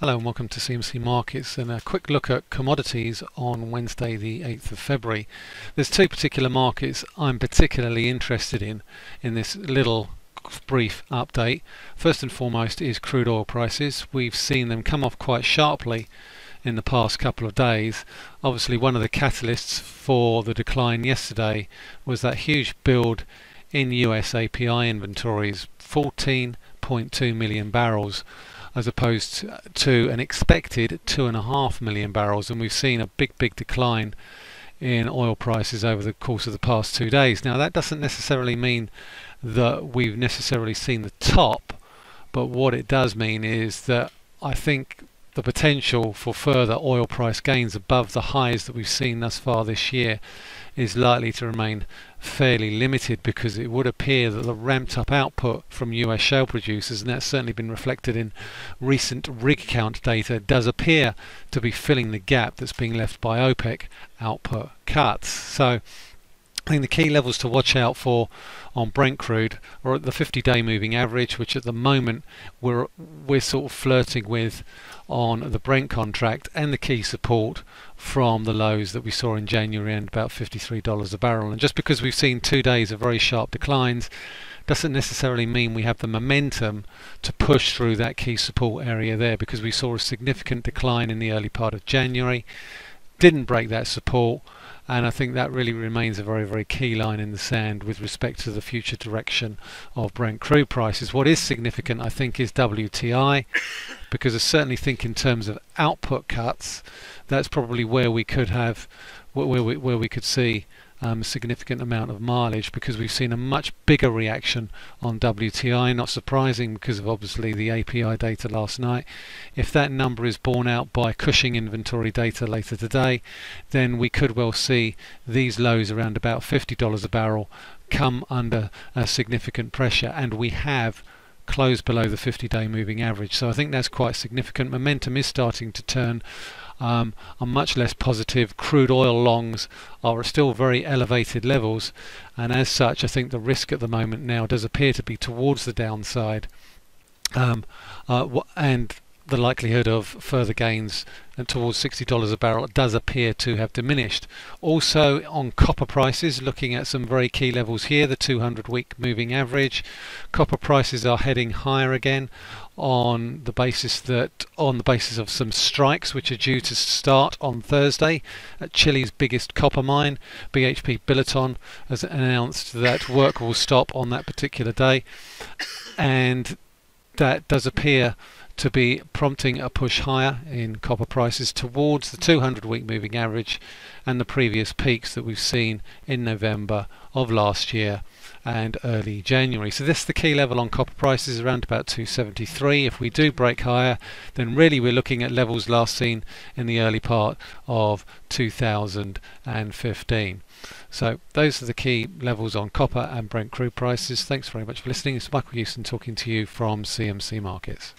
Hello and welcome to CMC Markets and a quick look at commodities on Wednesday the 8th of February. There's two particular markets I'm particularly interested in in this little brief update. First and foremost is crude oil prices. We've seen them come off quite sharply in the past couple of days. Obviously one of the catalysts for the decline yesterday was that huge build in US API inventories, 14.2 million barrels as opposed to an expected two and a half million barrels. And we've seen a big big decline in oil prices over the course of the past two days. Now that doesn't necessarily mean that we've necessarily seen the top but what it does mean is that I think the potential for further oil price gains above the highs that we've seen thus far this year is likely to remain fairly limited because it would appear that the ramped up output from US shale producers, and that's certainly been reflected in recent rig count data, does appear to be filling the gap that's being left by OPEC output cuts. So I think the key levels to watch out for on Brent crude are at the 50-day moving average, which at the moment we're we're sort of flirting with on the Brent contract, and the key support from the lows that we saw in January and about $53 a barrel. And just because we've seen two days of very sharp declines doesn't necessarily mean we have the momentum to push through that key support area there because we saw a significant decline in the early part of January, didn't break that support and I think that really remains a very very key line in the sand with respect to the future direction of Brent crude prices. What is significant I think is WTI because I certainly think in terms of output cuts that's probably where we could have where we, where we could see um, a significant amount of mileage because we've seen a much bigger reaction on WTI. Not surprising because of obviously the API data last night. If that number is borne out by Cushing inventory data later today, then we could well see these lows around about $50 a barrel come under a significant pressure and we have closed below the 50 day moving average so I think that's quite significant momentum is starting to turn um, are much less positive. Crude oil longs are still very elevated levels, and as such, I think the risk at the moment now does appear to be towards the downside. Um, uh, and the likelihood of further gains towards $60 a barrel does appear to have diminished. Also on copper prices, looking at some very key levels here, the 200 week moving average, copper prices are heading higher again on the basis that on the basis of some strikes which are due to start on Thursday at Chile's biggest copper mine. BHP Billiton has announced that work will stop on that particular day and that does appear to be prompting a push higher in copper prices towards the 200 week moving average and the previous peaks that we've seen in November of last year and early January. So this is the key level on copper prices around about 273. If we do break higher, then really we're looking at levels last seen in the early part of 2015. So those are the key levels on copper and Brent crude prices. Thanks very much for listening. It's Michael Hewson talking to you from CMC Markets.